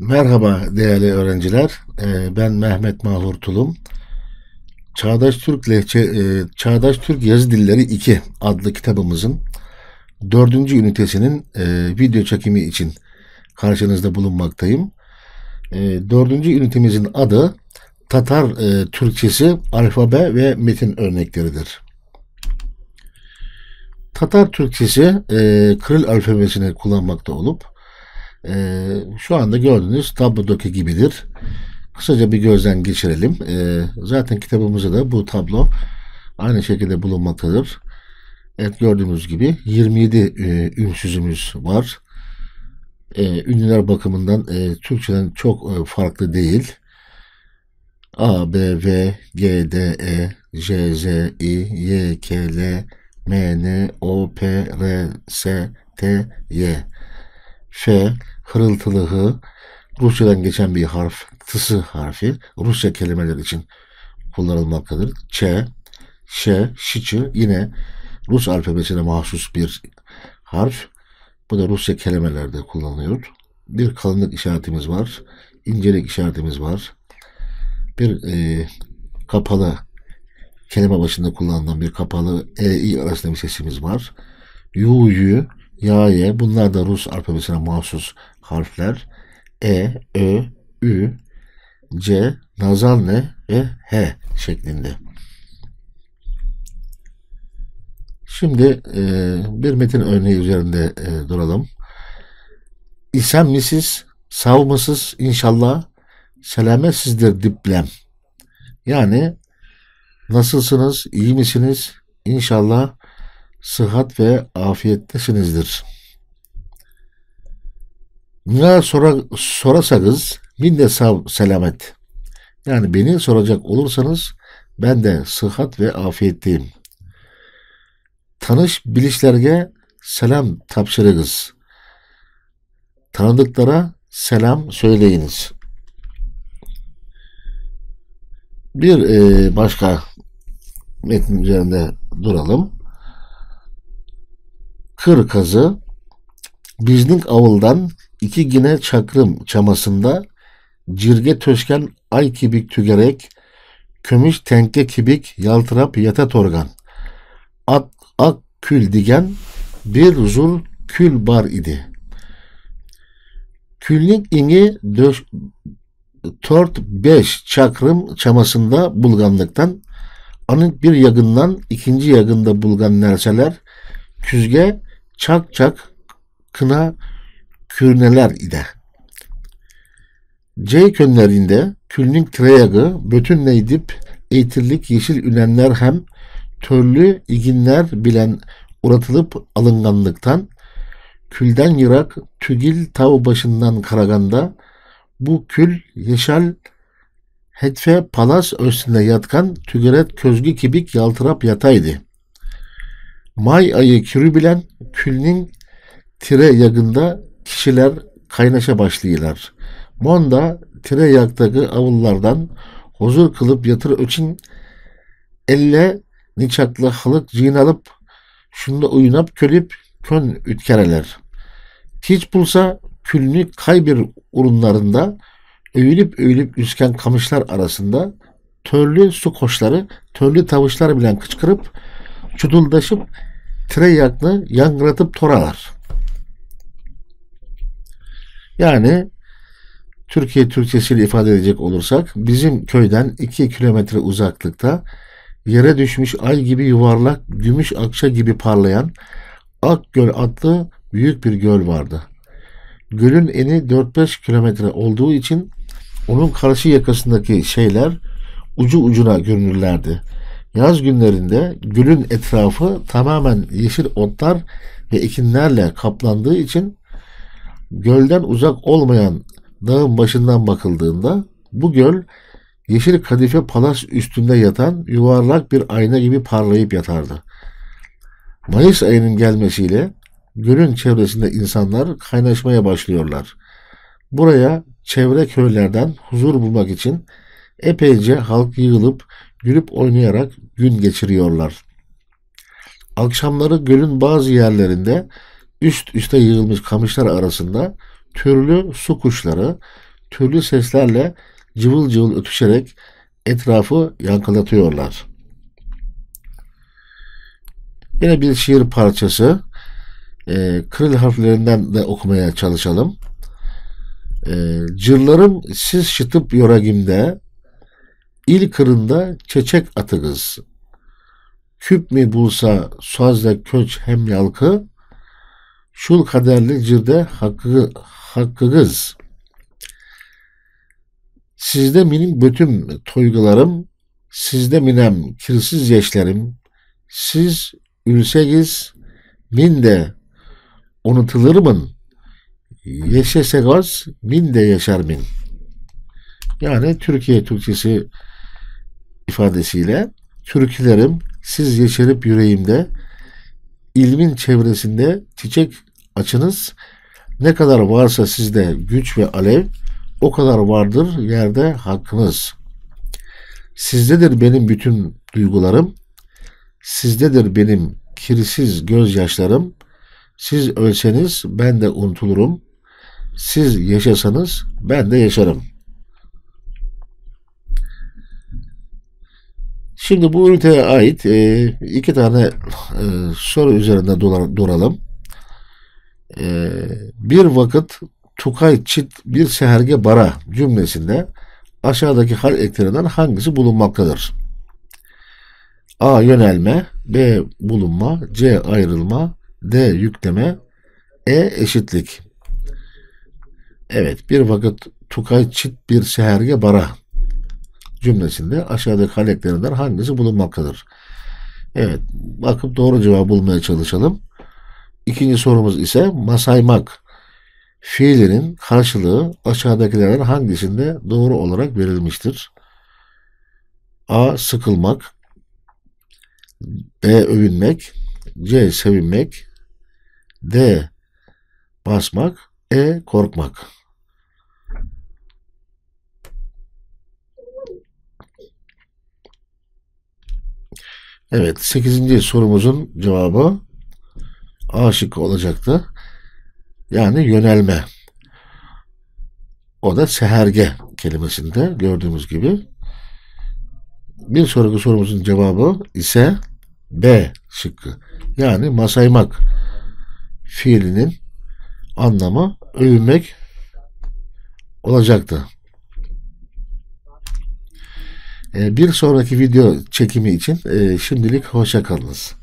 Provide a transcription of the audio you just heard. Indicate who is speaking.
Speaker 1: Merhaba değerli öğrenciler. Ee, Ben Mehmet Mahur Tulum. Çağdaş Türk Lehçe, e, Çağdaş Türk Yazı Dilleri 2 adlı kitabımızın dördüncü ünitesinin e, video çekimi için karşınızda bulunmaktayım. E, Dördüncü ünitemizin adı Tatar Türkçesi alfabe ve metin örnekleridir. Tatar Türkçesi Kril alfabesini kullanmakta olup e, şu anda gördüğünüz tablodaki gibidir. Kısaca bir gözden geçirelim. E, zaten kitabımızda da bu tablo aynı şekilde bulunmaktadır. Evet gördüğünüz gibi 27 e, ünsüzümüz var. E, ünlüler bakımından e, Türkçeden çok e, farklı değil. A, B, V, G, D, E, J, Z, I, Y, K, L, M, N, O, P, R, S, T, Y. F, hırıltılı hı, Rusçadan geçen bir harf, tısı harfi, Rusça kelimeler için kullanılmaktadır. Ç, Ş, Şiçi yine Rus alfabesine mahsus bir harf. Bu da Rusça kelimelerde kullanılıyor. Bir kalınlık işaretimiz var. incelik işaretimiz var. Bir e, kapalı kelime başında kullanılan bir kapalı e i arasında bir sesimiz var. Yu, yu, ya, ye bunlar da Rus alfabesine mahsus harfler. E, Ö, Ü, C, nazal ne ve H şeklinde. Şimdi e, bir metin örneği üzerinde e, duralım. İsem misiz, savmasız inşallah, selametsizdir diplem. Yani nasılsınız, iyi misiniz? İnşallah sıhhat ve afiyettesinizdir. Ne sora, sorasanız min de sav selamet. Yani beni soracak olursanız ben de sıhhat ve afiyetteyim. Tanış bilişlerge selam tapşırınız. Tanıdıklara selam söyleyiniz. Bir e, başka metin üzerinde duralım. Kır kazı Bizning avuldan iki gine çakrım çamasında cirge töşken ay kibik tügerek kömüş tenke kibik yaltırap yata torgan at ak kül digen bir zur kül bar idi. Küllik ingi döş, tört beş çakrım çamasında bulganlıktan anın bir yagından ikinci yagında bulgan nerseler küzge çak çak kına kürneler ide. C könlerinde külnün treyagı bütünleydip eğitirlik yeşil ünenler hem törlü iginler bilen uratılıp alınganlıktan külden yırak tügil tav başından karaganda bu kül yeşal hetfe palas üstünde yatkan tügeret közgü kibik yaltırap yataydı. May ayı kürü bilen külnin tire yakında kişiler kaynaşa başlayırlar. Monda tire yaktaki avullardan huzur kılıp yatır için elle niçaklı halık cinalıp şunda uyunap kölüp kön ütkereler. Hiç bulsa külünü kaybir urunlarında öğülüp öğülüp üsken kamışlar arasında törlü su koşları, törlü tavuşlar bilen kıçkırıp çuduldaşıp tire yaklı yangıratıp toralar. Yani Türkiye Türkçesiyle ifade edecek olursak bizim köyden 2 kilometre uzaklıkta yere düşmüş ay gibi yuvarlak, gümüş akça gibi parlayan Akgöl adlı büyük bir göl vardı. Gölün eni 4-5 kilometre olduğu için onun karşı yakasındaki şeyler ucu ucuna görünürlerdi. Yaz günlerinde gölün etrafı tamamen yeşil otlar ve ekinlerle kaplandığı için gölden uzak olmayan dağın başından bakıldığında bu göl yeşil kadife palas üstünde yatan yuvarlak bir ayna gibi parlayıp yatardı. Mayıs ayının gelmesiyle gölün çevresinde insanlar kaynaşmaya başlıyorlar. Buraya çevre köylerden huzur bulmak için epeyce halk yığılıp gülüp oynayarak gün geçiriyorlar. Akşamları gölün bazı yerlerinde üst üste yığılmış kamışlar arasında türlü su kuşları, türlü seslerle cıvıl cıvıl ötüşerek etrafı yankılatıyorlar. Yine bir şiir parçası. E, kırıl harflerinden de okumaya çalışalım. E, cırlarım siz şıtıp yoragimde, il kırında çeçek atıgız. Küp mi bulsa sazda köç hem yalkı, şul kaderli cirde hakkı, hakkıgız. Sizde minim bütün toygularım, sizde minem kirsiz yeşlerim, siz ülsegiz, min de unutulurmın, yeşese gaz, min de yaşar min. Yani Türkiye Türkçesi ifadesiyle türkülerim siz yeşerip yüreğimde ilmin çevresinde çiçek açınız ne kadar varsa sizde güç ve alev o kadar vardır yerde hakkınız. Sizdedir benim bütün duygularım, sizdedir benim kirsiz gözyaşlarım. Siz ölseniz ben de unutulurum. Siz yaşasanız ben de yaşarım. Şimdi bu üniteye ait e, iki tane e, soru üzerinde duralım. E, bir vakit Tukay Çit bir seherge bara cümlesinde aşağıdaki hal eklerinden hangisi bulunmaktadır? A. Yönelme B. Bulunma C. Ayrılma D. Yükleme E. Eşitlik Evet bir vakit Tukay Çit bir seherge bara cümlesinde aşağıdaki hal eklerinden hangisi bulunmaktadır? Evet bakıp doğru cevabı bulmaya çalışalım. İkinci sorumuz ise masaymak fiilinin karşılığı aşağıdakilerden hangisinde doğru olarak verilmiştir? A. Sıkılmak B. Övünmek C. Sevinmek D. Basmak E. Korkmak Evet, sekizinci sorumuzun cevabı A şıkkı olacaktı. Yani yönelme. O da seherge kelimesinde gördüğümüz gibi. Bir sonraki sorumuzun cevabı ise B şıkkı. Yani masaymak fiilinin anlamı övünmek olacaktı. Ee, bir sonraki video çekimi için e, şimdilik hoşça kalınız.